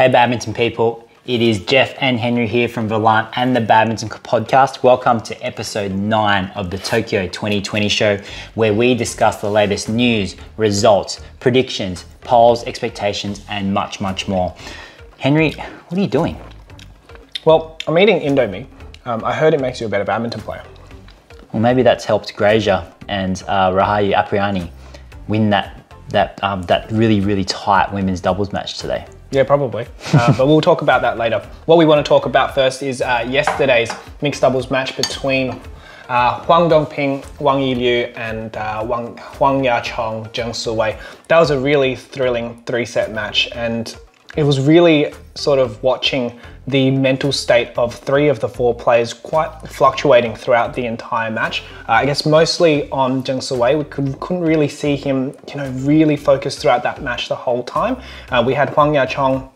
Hey, badminton people. It is Jeff and Henry here from Volant and the Badminton Podcast. Welcome to episode 9 of the Tokyo 2020 show, where we discuss the latest news, results, predictions, polls, expectations, and much, much more. Henry, what are you doing? Well, I'm eating Indomie. Um, I heard it makes you a better badminton player. Well, maybe that's helped Greysia and uh, Rahayu Apriani win that that um, that really really tight women's doubles match today. Yeah, probably. Uh, but we'll talk about that later. What we want to talk about first is uh, yesterday's mixed doubles match between uh, Huang Dongping, Wang Yiliu, and uh, Wang, Huang Yaqiong, Zheng Siwei. That was a really thrilling three set match, and it was really sort of watching the mental state of three of the four players quite fluctuating throughout the entire match. Uh, I guess mostly on Zheng Siwei, we could, couldn't really see him, you know, really focused throughout that match the whole time. Uh, we had Huang Yaqiong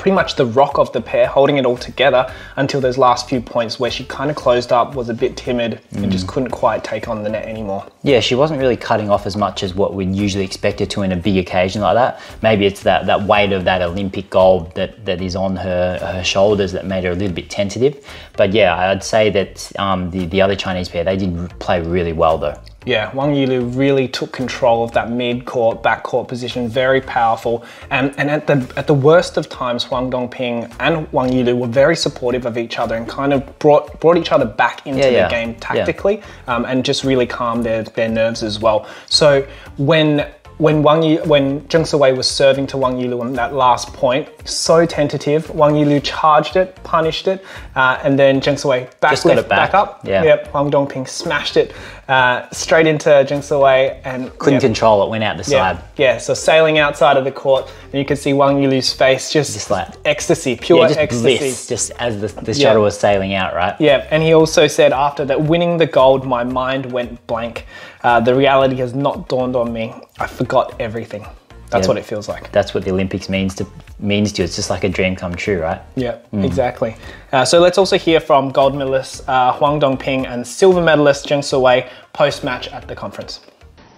pretty much the rock of the pair, holding it all together until those last few points where she kind of closed up, was a bit timid, mm. and just mm. couldn't quite take on the net anymore. Yeah, she wasn't really cutting off as much as what we'd usually expect her to in a big occasion like that. Maybe it's that, that weight of that Olympic gold that, that is on her, her shoulders that made her a little bit tentative. But yeah, I'd say that um, the, the other Chinese pair, they did play really well though. Yeah, Wang Yiliu really took control of that mid-court, back-court position, very powerful. And, and at the at the worst of times, Huang Dongping and Wang Yiliu were very supportive of each other and kind of brought brought each other back into yeah, the game tactically yeah. um, and just really calmed their, their nerves as well. So when when Wang Yi, when Zheng Siwei was serving to Wang Yiliu on that last point, so tentative. Wang Yiliu charged it, punished it, uh, and then Zheng Siwei back, back. back up. Yeah. Yep. Huang Dongping smashed it uh, straight into Zheng Siwei and couldn't control it. Went out the yeah, side. Yeah. So sailing outside of the court, and you could see Wang Yiliu's face just, just like ecstasy, pure yeah, just ecstasy. Bliss, just as the, the shuttle was sailing out, right? Yeah. And he also said after that, winning the gold, my mind went blank. Uh, the reality has not dawned on me. I forgot everything. That's what it feels like. That's what the Olympics means to means to you. It's just like a dream come true, right? Yeah, mm. exactly. Uh, so let's also hear from gold medalist uh, Huang Dongping and silver medalist Zheng Siwei post match at the conference.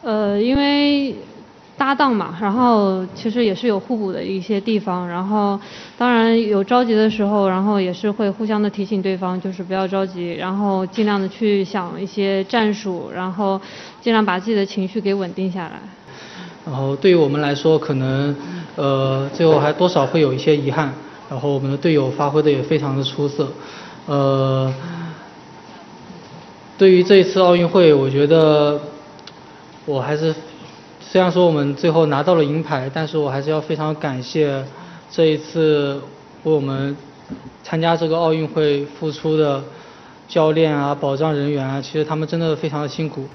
Uh, 呃，因为搭档嘛，然后其实也是有互补的一些地方，然后当然有着急的时候，然后也是会互相的提醒对方，就是不要着急，然后尽量的去想一些战术，然后尽量把自己的情绪给稳定下来。然后对于我们来说，可能呃最后还多少会有一些遗憾。然后我们的队友发挥的也非常的出色。呃，对于这一次奥运会，我觉得我还是虽然说我们最后拿到了银牌，但是我还是要非常感谢这一次为我们参加这个奥运会付出的教练啊、保障人员啊，其实他们真的非常的辛苦。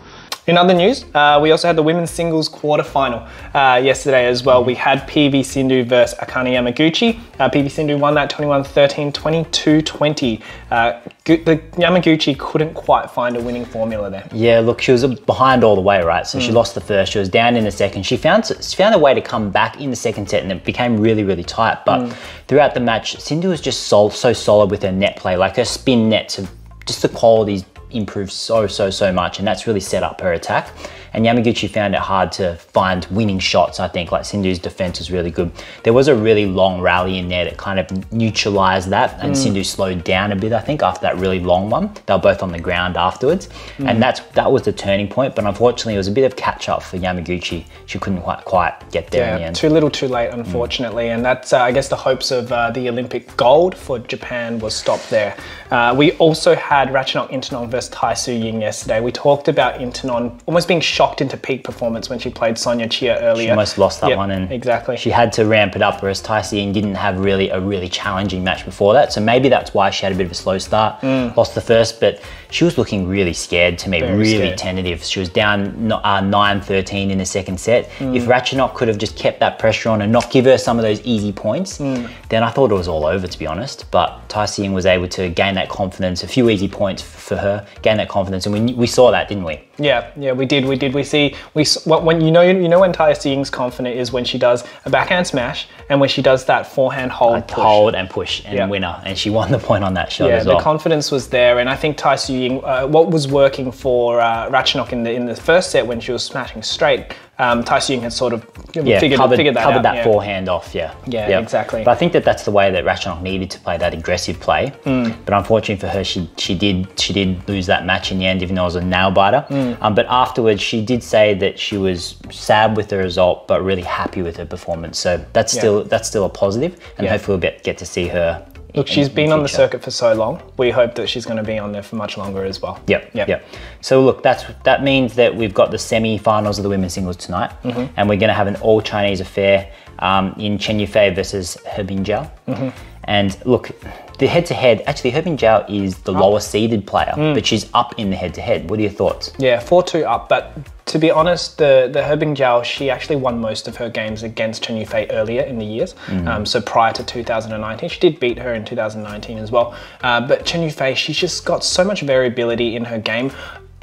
In other news, uh, we also had the women's singles quarterfinal uh, yesterday as well. We had PV Sindhu versus Akane Yamaguchi. Uh, PV Sindhu won that 21-13, 22-20. Uh, the Yamaguchi couldn't quite find a winning formula there. Yeah, look, she was behind all the way, right? So mm. she lost the first, she was down in the second. She found she found a way to come back in the second set, and it became really, really tight. But mm. throughout the match, Sindhu was just so, so solid with her net play, like her spin net, just the qualities improved so, so, so much, and that's really set up her attack. And Yamaguchi found it hard to find winning shots, I think. Like Sindhu's defense was really good. There was a really long rally in there that kind of neutralized that, and mm. Sindhu slowed down a bit, I think, after that really long one. They were both on the ground afterwards. Mm. And that's that was the turning point. But unfortunately, it was a bit of catch up for Yamaguchi. She couldn't quite quite get there yeah, in the end. Too little, too late, unfortunately. Mm. And that's, uh, I guess, the hopes of uh, the Olympic gold for Japan was stopped there. Uh, we also had Ratchanok Intanon versus Tai Tzu Ying yesterday. We talked about Intanon almost being shocked into peak performance when she played Soniia Cheah earlier. She almost lost that yep, one and exactly. she had to ramp it up whereas Tai didn't have really a really challenging match before that. So maybe that's why she had a bit of a slow start. Mm. Lost the first, but she was looking really scared to me, Very really scared. tentative. She was down uh, 9-13 in the second set. Mm. If Ratchanok could have just kept that pressure on and not give her some of those easy points, mm. then I thought it was all over, to be honest. But Tai Tzu was able to gain that confidence, a few easy points for her, gain that confidence, and we, we saw that, didn't we? Yeah, yeah, we did, we did. We see, we when you know, you know when Tai Tzu confident is when she does a backhand smash and when she does that forehand hold, push. hold and push and winner, and she won the point on that shot yeah, as well. the confidence was there, and I think Tai Tzu Ying, uh, what was working for uh, Ratchanok in the in the first set when she was smashing straight, um, Tai Ying had sort of yeah, figured, covered, figured that covered out. that yeah. forehand off, yeah. Yeah, exactly. But I think that that's the way that Ratchanok needed to play that aggressive play. Hmm. But unfortunately for her, she she did she did lose that match in the end, even though it was a nail biter. Hmm. Um, but afterwards, she did say that she was sad with the result, but really happy with her performance. So that's Yeah. still that's still a positive, and Yeah. hopefully we'll get, get to see her. Look, she's been on the circuit for so long. We hope that she's going to be on there for much longer as well. Yep, Yep. yep. So look, that's that means that we've got the semi-finals of the women's singles tonight, Mm-hmm. and we're going to have an all-Chinese affair um, in Chen Yufei versus He Bingjiao. Mm-hmm. And look, the head-to-head, actually, He Bingjiao is the lower-seeded player, Mm. but she's up in the head-to-head. What are your thoughts? Yeah, 4 2 up. But to be honest, the, the He Bingjiao, she actually won most of her games against Chen Yufei earlier in the years. Um, so prior to 2019, she did beat her in 2019 as well. Uh, but Chen Yufei, she's just got so much variability in her game.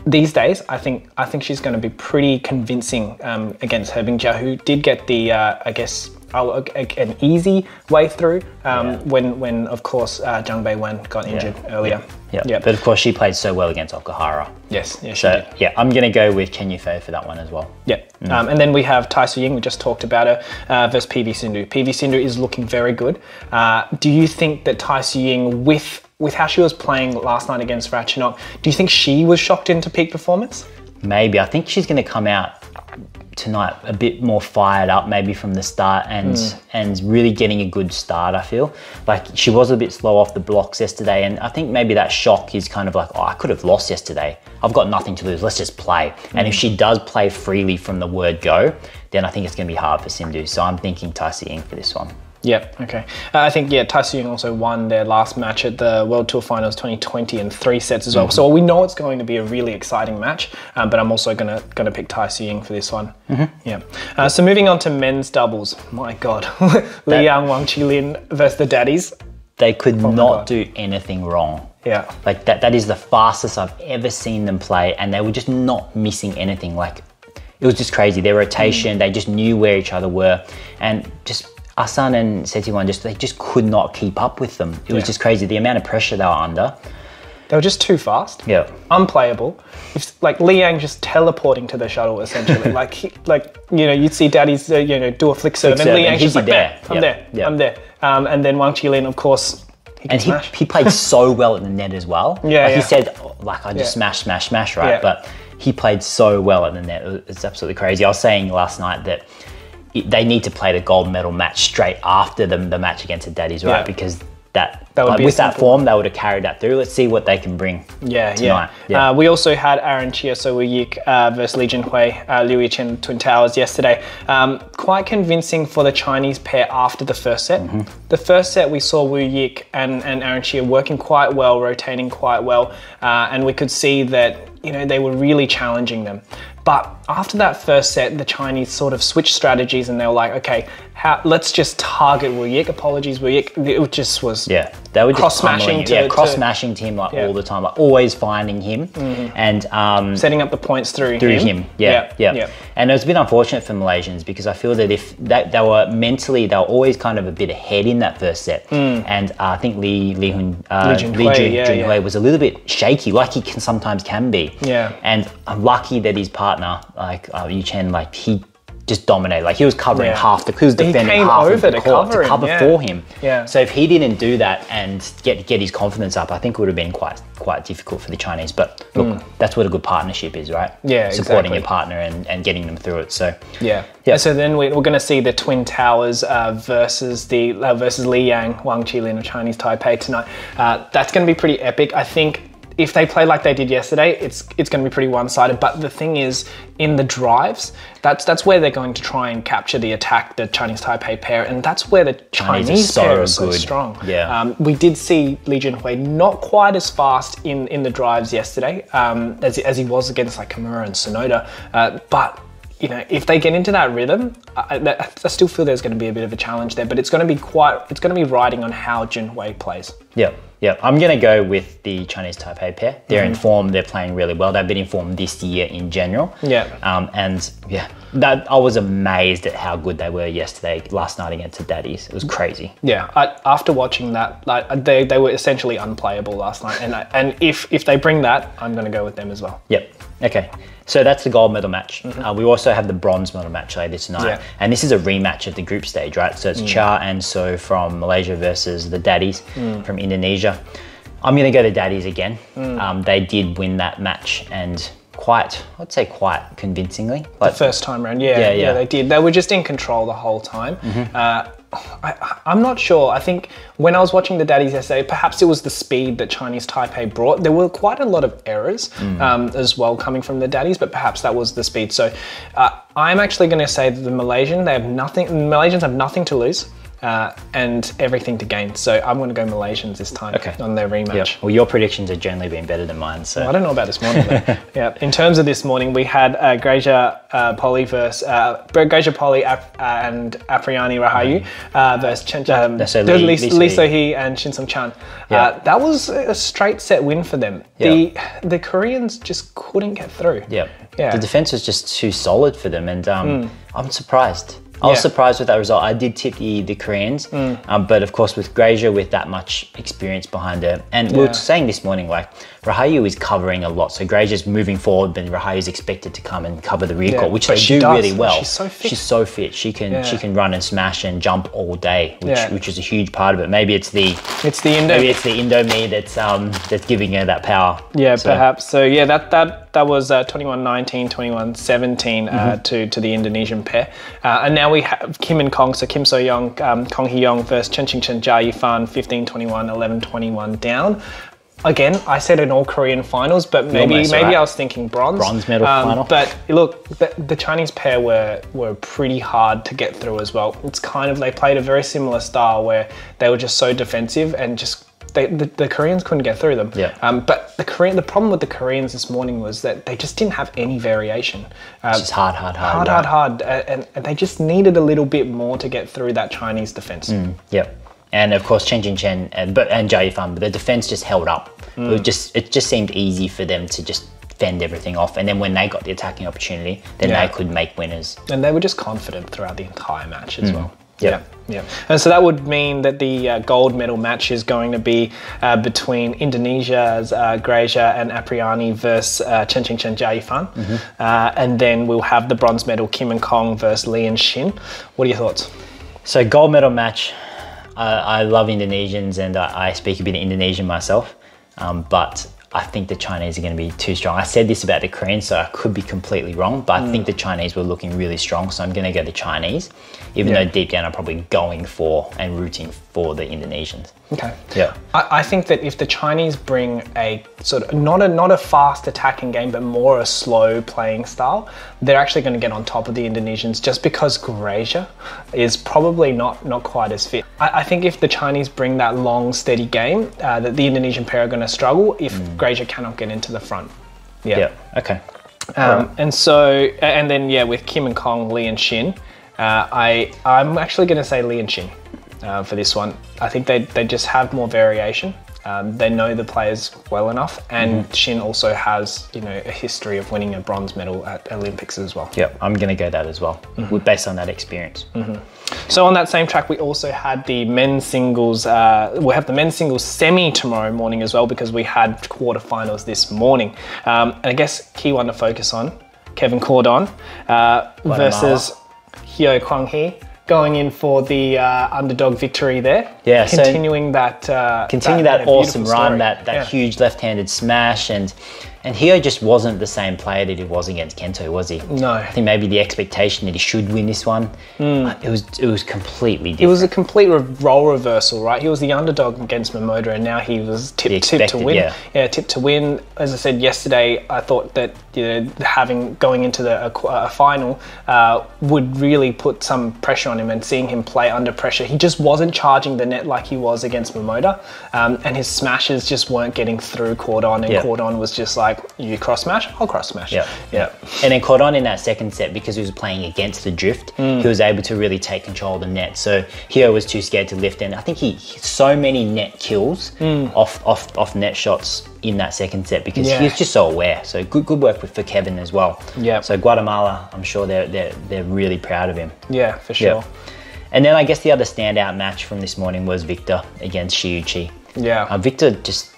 These days, I think I think she's going to be pretty convincing um, against He Bingjiao, who did get the, uh, I guess, uh, a- an easy way through um, Yeah. when, when, of course, uh, Zhang Beiwen got injured earlier. Yeah, Yeah. But of course, she played so well against Okuhara. yes, she So did. yeah, I'm going to go with Chen Yufei for that one as well. Yeah. Um, and then we have Tai Tzu Ying, we just talked about her, uh, versus PV Sindhu. PV Sindhu is looking very good. Uh, do you think that Tai Tzu Ying, with, with how she was playing last night against Ratchanok, do you think she was shocked into peak performance? Maybe. I think she's going to come out tonight a bit more fired up maybe from the start and Hmm. and really getting a good start I feel. Like she was a bit slow off the blocks yesterday and I think maybe that shock is kind of like oh I could have lost yesterday. I've got nothing to lose. Let's just play. And if Hmm. she does play freely from the word go then I think it's going to be hard for Sindhu so I'm thinking Tai Tzu Ying for this one Yeah, okay. Uh, I think, yeah, Tai Tzu Ying also won their last match at the World Tour Finals 2020 in three sets as well. So we know it's going to be a really exciting match, um, but I'm also going to gonna pick Tai Tzu Ying for this one. Yeah. Uh, so moving on to men's doubles. My God. Li Yang Wang Qilin versus the Daddies. they could Oh not do anything wrong Yeah. Like that that is the fastest I've ever seen them play and they were just not missing anything. Like it was just crazy. Their rotation, they just knew where each other were and just Ahsan and Setiawan just they just could not keep up with them. It was just crazy the amount of pressure they were under. They were just too fast. Yeah. Unplayable. If, like Liang just teleporting to the shuttle essentially. like he, like you know you'd see Daddy's uh, you know do a flick serve and Liang's just like there. I'm Yep. there. Yep. I'm there. Um, and then Wang Qilin of course he And he, smash. he played so well at the net as well. Yeah, like yeah. he said, like I just Yeah. smash, smash, smash, right? Yeah. But he played so well at the net. It was- It's absolutely crazy. I was saying last night that they need to play the gold medal match straight after the, the match against the Daddies, right? Yeah. Because that, That would like, with that form, they would have carried that through. Let's see what they can bring. Yeah, tonight. yeah. Uh, we also had Aaron Chia So Yik uh, versus Li Jinhui, uh, Liu Yuchen Twin Towers yesterday. Um, quite convincing for the Chinese pair after the first set. Mm-hmm. The first set we saw Wooi Yik and, and Aaron Chia working quite well, rotating quite well, uh, and we could see that you know they were really challenging them. But after that first set, the Chinese sort of switched strategies and they were like, okay, how, let's just target Wooi Yik. Apologies, Wooi Yik. It just was Yeah, they were Cross smashing to- yeah, cross smashing to him like Yeah. all the time, like always finding him and um, setting up the points through, through him. Yeah, yeah, yeah. And it was a bit unfortunate for Malaysians because I feel that if they, they were mentally, they were always kind of a bit ahead in that first set. And uh, I think Lee Lee Hun uh, Lee Lee Jun, yeah, Junhui yeah. was a little bit shaky, like he can sometimes can be. Yeah. And I'm lucky that his partner, like uh, Yu Chen, like he just dominated. Like he was covering Yeah. half the, he was He defending came half of over the to court cover to him, cover yeah. for him. Yeah. So if he didn't do that and get get his confidence up, I think it would have been quite quite difficult for the Chinese. But look, that's what a good partnership is, right? Mm. Yeah, supporting exactly. your partner and, and getting them through it. So Yeah. Yeah. So then we, we're going to see the Twin Towers uh, versus the uh, versus Li Yang, Wang Qilin of Chinese Taipei tonight. Uh, that's going to be pretty epic. I think if they play like they did yesterday, it's it's going to be pretty one-sided. But the thing is, in the drives, that's that's where they're going to try and capture the attack, the Chinese Taipei pair, and that's where the Chinese Chinese, are so pair is so good. strong. Yeah. Um, we did see Li Jinhui not quite as fast in, in the drives yesterday um, as, as he was against like Kamura and Sonoda, uh, but you know if they get into that rhythm, I, I, I still feel there's going to be a bit of a challenge there. But it's going to be quite it's going to be riding on how Jinhui plays. yeah, Yeah, I'm going to go with the Chinese Taipei pair. They're in form. They're playing really well. They've been in form this year in general. Yeah. Um, and yeah, that I was amazed at how good they were yesterday, last night against the Daddies. It was crazy. Yeah, I, after watching that, like they, they were essentially unplayable last night, and I, and if if they bring that, I'm going to go with them as well. Yep. Okay. So that's the gold medal match. Uh, we also have the bronze medal match later tonight. Yeah. Mm. And this is a rematch of the group stage, right? So it's Cha and So from Malaysia versus the Daddies Mm. from Indonesia. I'm going to go to Daddies again. Mm. Um, they did win that match and quite, I'd say quite convincingly. Like, First time around, yeah, Yeah, yeah, yeah. they did. They were just in control the whole time. Uh, I, I'm not sure. I think when I was watching the Daddies essay, perhaps it was the speed that Chinese Taipei brought. There were quite a lot of errors um, as well coming from the Daddies, but perhaps that was the speed. So uh, I'm actually going to say that the Malaysian, they have nothing. Malaysians have nothing to lose. Uh, and everything to gain. So I'm going to go Malaysians this time Okay. on their rematch. Yep. Well, your predictions have generally been better than mine. So I don't know about this morning. Yeah. In terms of this morning, we had uh, Greysia uh, Polii versus uh, Greysia Polii Ap- uh, and Apriani Rahayu uh, versus Chen, um, so Lee, Lee- Lee, Lee Lee So-hee. And Shin Chan. Yeah. Uh, that was a straight set win for them. The the Koreans just couldn't get through. Yeah. Yeah. The defense was just too solid for them, and um, I'm surprised. I was Yeah. surprised with that result. I did tip the, the Koreans, um, but of course with Greysia with that much experience behind her, and we Yeah. were saying this morning like Rahayu is covering a lot, so Greysia's moving forward, but is expected to come and cover the rear Yeah, court, which they she do does. really well. She's so fit. She's so fit. She can she can run and smash and jump all day, which Yeah. which is a huge part of it. Maybe it's the It's the Indo. maybe it's the Indomie that's um that's giving her that power. Yeah, So- perhaps. So yeah, that that that was uh, 21-19, 21-17 Mm-hmm. uh, to to the Indonesian pair, uh, and now we have Kim and Kong. So Kim So Young, um, Kong Hee Young versus Chen Qingchen Jia Yifan, 15-21, 11-21 down. Again, I said an all Korean finals, but maybe almost maybe right. I was thinking bronze. Bronze medal final. But look, the, the Chinese pair were were pretty hard to get through as well. It's kind of they played a very similar style where they were just so defensive and just they, the, the Koreans couldn't get through them. Yeah. Um, but the Korean the problem with the Koreans this morning was that they just didn't have any variation. It's just hard, hard, hard. hard, right? hard, hard, uh, and, and they just needed a little bit more to get through that Chinese defense. Yep. And of course, Chen Qingchen and but and Jia Yifan, but the defense just held up. It Mm. was just it just seemed easy for them to just fend everything off. And then when they got the attacking opportunity, then Yeah. they could make winners. and they were just confident throughout the entire match as well. Yep. Yeah, yeah. And so that would mean that the uh, gold medal match is going to be uh, between Indonesia's uh, Greysia and Apriani versus uh, Chen Qingchen Jia Yifan. Uh, and then we'll have the bronze medal Kim and Kong versus Lee and Shin. What are your thoughts? So gold medal match. Uh, I love Indonesians and I, I speak a bit of Indonesian myself, um, but I think the Chinese are going to be too strong. I said this about the Koreans, so I could be completely wrong, but I think the Chinese were looking really strong, so I'm going to go the Chinese, even Yeah. though deep down I'm probably going for and rooting for the Indonesians. Okay. Yeah. I, I think that if the Chinese bring a sort of not a not a fast attacking game, but more a slow playing style, they're actually going to get on top of the Indonesians just because Greysia is probably not not quite as fit. I, I think if the Chinese bring that long, steady game, uh, that the Indonesian pair are going to struggle if Greysia cannot get into the front. Yeah. Yeah. Okay. Um, And so, and then yeah, with Kim and Kong, Lee and Shin, uh, I I'm actually going to say Lee and Shin uh, for this one. I think they they just have more variation. Um, they know the players well enough, and Shin also has you know a history of winning a bronze medal at Olympics as well. Yeah, I'm going to go that as well, based on that experience. So on that same track, we also had the men's singles. Uh, we have the men's singles semi tomorrow morning as well because we had quarterfinals this morning. Um, and I guess key one to focus on: Kevin Cordon uh, versus Heo Kwang Hee. Going in for the uh, underdog victory there. Yeah, so- continuing that. Uh, Continue that, beautiful awesome run, that, that Yeah. huge left-handed smash, and and Heo just wasn't the same player that he was against Kento, was he? No. I think maybe the expectation that he should win this one, uh, it was it was completely different. It was a complete re- role reversal, right? He was the underdog against Momota, and now he was tipped, tipped to win. yeah. tipped to win. As I said yesterday, I thought that you know, having going into the a, a final uh, would really put some pressure on him, and seeing him play under pressure, he just wasn't charging the net like he was against Momota, um, and his smashes just weren't getting through Cordon, and Yeah. Cordon was just like, like you cross smash, I'll cross smash. Yeah. Yeah. And then caught on in that second set because he was playing against the drift. Mm. He was able to really take control of the net. So Heo was too scared to lift, and I think he so many net kills Mm. off off off net shots in that second set because Yeah. he was just so aware. So good good work for Kevin as well. Yeah. So Guatemala, I'm sure they're they're they're really proud of him. Yeah, for sure. And then I guess the other standout match from this morning was Victor against Shi Yuqi. Yeah. Uh, Victor just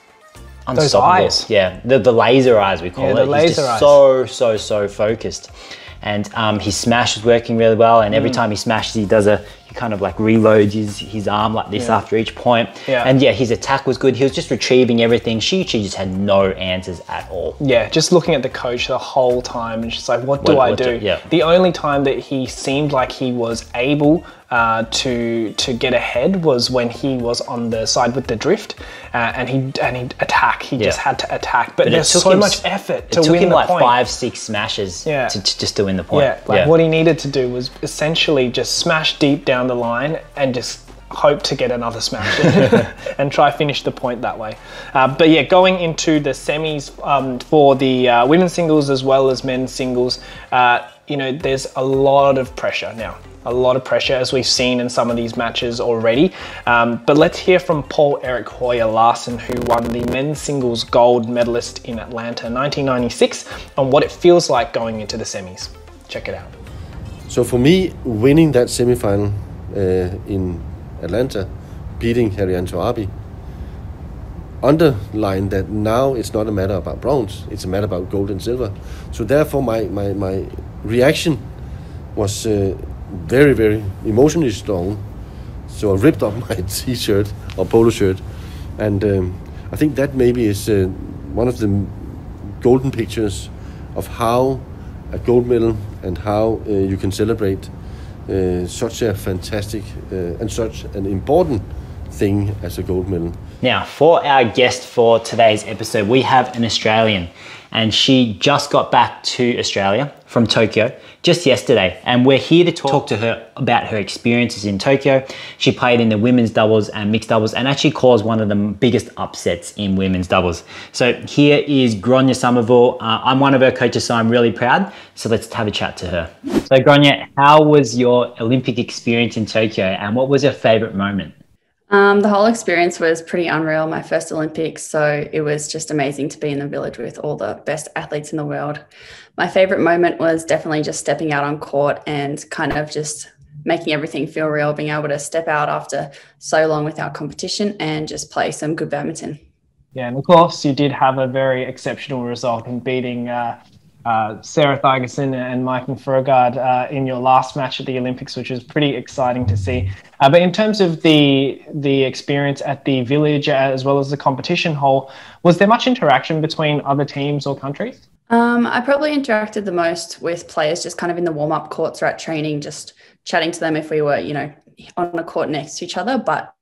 unstoppable. eyes. Yeah, the, the laser eyes we call Yeah, it. the He's laser just eyes. so so so focused, and um, his smash was working really well. And Mm. every time he smashes, he does a kind of like reloads his his arm like this Yeah. after each point. Yeah. And yeah, his attack was good. He was just retrieving everything. Shi Yuqi just had no answers at all. Yeah, just looking at the coach the whole time and just like, what do What- I what do? do- yeah. The only time that he seemed like he was able uh, to to get ahead was when he was on the side with the drift, uh, and he and he attack. He just had to attack, but, But there's so him much effort It to took win him the like point. five six smashes Yeah. to, to just to win the point. Yeah, like what he needed to do was essentially just smash deep down the line and just hope to get another smash and try finish the point that way. Uh, but yeah, going into the semis um, for the uh, women's singles as well as men's singles, uh, you know, there's a lot of pressure now. A lot of pressure as we've seen in some of these matches already. Um, but let's hear from Poul-Erik Høyer Larsen, who won the men's singles gold medalist in Atlanta 1996, on what it feels like going into the semis. Check it out. So for me, winning that semifinal in Atlanta, beating Heryanto Arbi, underline that now it's not a matter about bronze, it's a matter about gold and silver. So therefore, my, my, my reaction was uh, very, very emotionally strong. So I ripped off my t-shirt or polo shirt, and um, I think that maybe is uh, one of the golden pictures of how a gold medal and how uh, you can celebrate uh, such a fantastic uh, and such an important thing as a gold medal. Now, for our guest for today's episode, we have an Australian, and she just got back to Australia from Tokyo just yesterday. And we're here to talk to her about her experiences in Tokyo. She played in the women's doubles and mixed doubles and actually caused one of the biggest upsets in women's doubles. So here is Gronya Somerville. Uh, I'm one of her coaches, so I'm really proud. So let's have a chat to her. So, Gronya, how was your Olympic experience in Tokyo, and what was your favorite moment? Um, the whole experience was pretty unreal. My first Olympics, so it was just amazing to be in the village with all the best athletes in the world. My favorite moment was definitely just stepping out on court and kind of just making everything feel real, being able to step out after so long without competition and just play some good badminton. Yeah, and of course, you did have a very exceptional result in beating uh, uh, Sara Thygesen and Maiken Fruergaard uh, in your last match at the Olympics, which was pretty exciting to see. Uh, but in terms of the the experience at the village as well as the competition hall, was there much interaction between other teams or countries? Um, I probably interacted the most with players just kind of in the warm up courts or at training, just chatting to them if we were, you know, on a court next to each other. But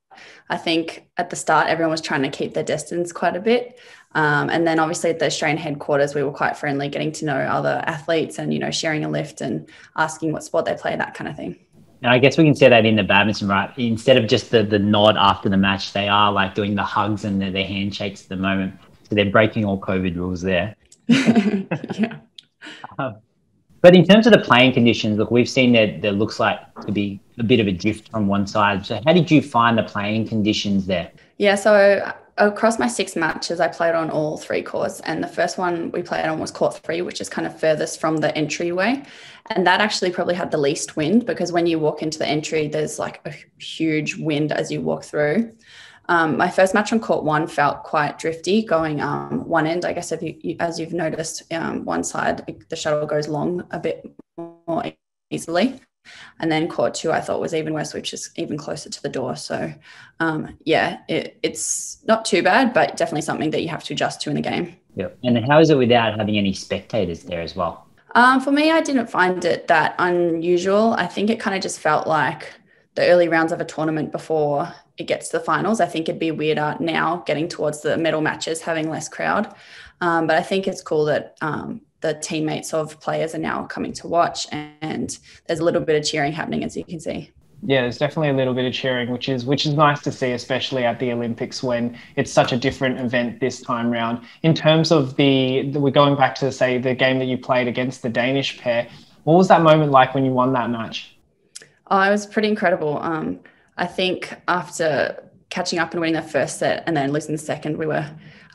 I think at the start, everyone was trying to keep their distance quite a bit. Um, and then obviously at the Australian headquarters, we were quite friendly, getting to know other athletes and, you know, sharing a lift and asking what sport they play, that kind of thing. And I guess we can say that in the badminton, right? Instead of just the, the nod after the match, they are like doing the hugs and the, the handshakes at the moment. So they're breaking all COVID rules there. yeah. Um, but in terms of the playing conditions, look, we've seen that there looks like to be a bit of a drift from one side. So how did you find the playing conditions there? Yeah, so across my six matches, I played on all three courts. And the first one we played on was court three, which is kind of furthest from the entryway. And that actually probably had the least wind because when you walk into the entry, there's like a huge wind as you walk through. Um, my first match on court one felt quite drifty, going um, one end. I guess if you, as you've noticed, um, one side the shuttle goes long a bit more easily, and then court two I thought was even worse, which is even closer to the door. So, um, yeah, it, it's not too bad, but definitely something that you have to adjust to in the game. Yep. And how is it without having any spectators there as well? Um, for me, I didn't find it that unusual. I think it kind of just felt like the early rounds of a tournament before it gets to the finals. I think it'd be weirder now getting towards the medal matches, having less crowd. Um, but I think it's cool that um, the teammates of players are now coming to watch and there's a little bit of cheering happening, as you can see. Yeah, there's definitely a little bit of cheering, which is which is nice to see, especially at the Olympics when it's such a different event this time round. In terms of the, the we're going back to say the game that you played against the Danish pair. What was that moment like when you won that match? Oh, it was pretty incredible. Um, I think after catching up and winning the first set and then losing the second, we were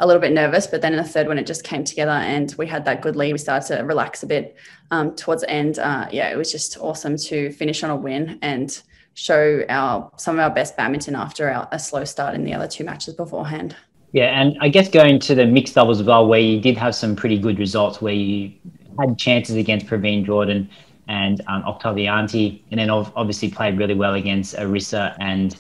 a little bit nervous. But then in the third, when it just came together and we had that good lead, we started to relax a bit um, towards the end. Uh, yeah, it was just awesome to finish on a win and show our some of our best badminton after our, a slow start in the other two matches beforehand. Yeah, and I guess going to the mixed doubles as well, where you did have some pretty good results, where you had chances against Praveen Jordan and um, Oktavianti, and then obviously played really well against Arisa and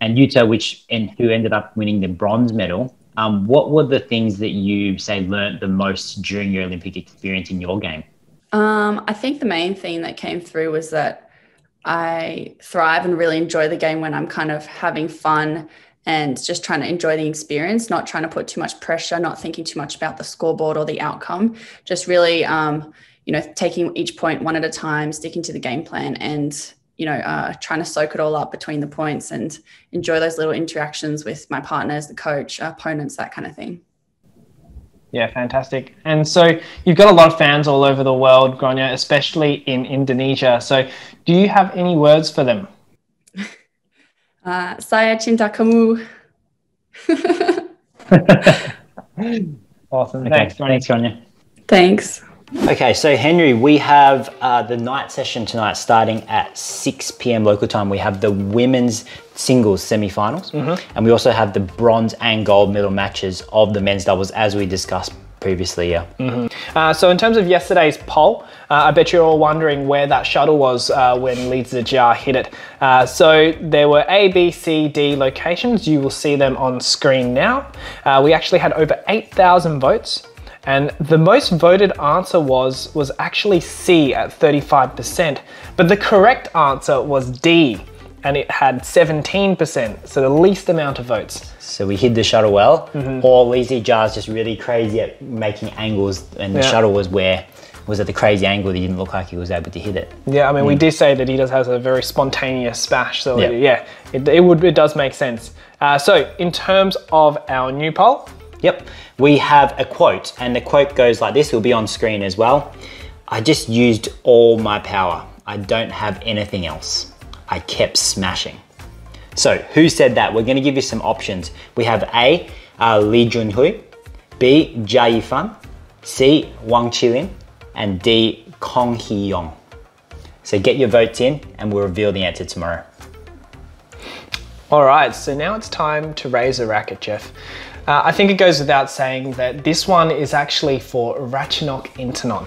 and Yuta, which and who ended up winning the bronze medal. Um, what were the things that you say learned the most during your Olympic experience in your game? Um, I think the main thing that came through was that I thrive and really enjoy the game when I'm kind of having fun and just trying to enjoy the experience, not trying to put too much pressure, not thinking too much about the scoreboard or the outcome, just really, um, you know, taking each point one at a time, sticking to the game plan and you know, uh, trying to soak it all up between the points and enjoy those little interactions with my partners, the coach, opponents, that kind of thing. Yeah, fantastic. And so you've got a lot of fans all over the world, Gronya, especially in Indonesia. So do you have any words for them? uh, saya cinta kamu. awesome. Okay. Thanks, Gronya. Thanks, Gronya. Thanks. Okay, so Henry, we have uh, the night session tonight starting at 6 p.m. local time. We have the women's singles semi-finals, mm -hmm. and we also have the bronze and gold medal matches of the men's doubles, as we discussed previously. Yeah. Mm -hmm. uh, so in terms of yesterday's poll, uh, I bet you're all wondering where that shuttle was uh, when Lee Zii Jia hit it. Uh, so there were A, B, C, D locations. You will see them on screen now. Uh, we actually had over 8,000 votes. And the most voted answer was, was actually C at 35%, but the correct answer was D, and it had 17%, so the least amount of votes. So we hit the shuttle well, mm -hmm. or Lee Zii Jia's just really crazy at making angles, and the yeah. shuttle was where was at the crazy angle that he didn't look like he was able to hit it. Yeah, I mean, mm. we did say that he does has a very spontaneous smash, so yeah, it, yeah it, it, would it does make sense. Uh, so in terms of our new poll, Yep, we have a quote and the quote goes like this, it'll be on screen as well. I just used all my power. I don't have anything else. I kept smashing. So who said that? We're gonna give you some options. We have A, uh, Lee Junhui, B, Jia Yifan, C, Wang Qilin, and D, Kong Hee Yong. So get your votes in and we'll reveal the answer tomorrow. All right, so now it's time to raise a racket, Jeff. Uh, I think it goes without saying that this one is actually for Ratchanok Intanon.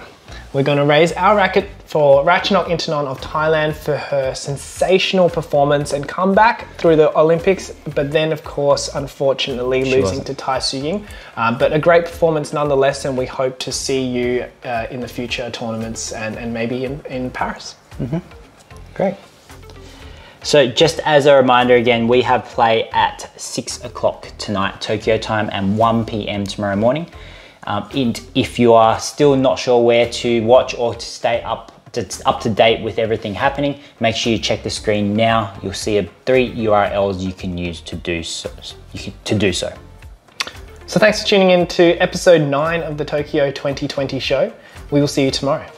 We're going to raise our racket for Ratchanok Intanon of Thailand for her sensational performance and comeback through the Olympics, but then of course, unfortunately, she losing wasn't. to Tai Tzu Ying. Um, but a great performance nonetheless, and we hope to see you uh, in the future tournaments and, and maybe in, in Paris. Mm -hmm. Great. So just as a reminder again, we have play at six o'clock tonight, Tokyo time, and 1 p.m. tomorrow morning. Um, if you are still not sure where to watch or to stay up to, up to date with everything happening, make sure you check the screen now. You'll see a, three URLs you can use to do so. To do so. So thanks for tuning in to episode nine of the Tokyo 2020 show. We will see you tomorrow.